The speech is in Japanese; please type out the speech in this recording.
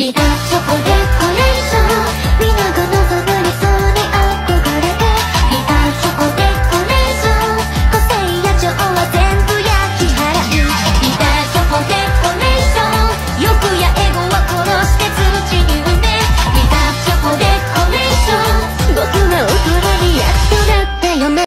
ピタチョコでこれ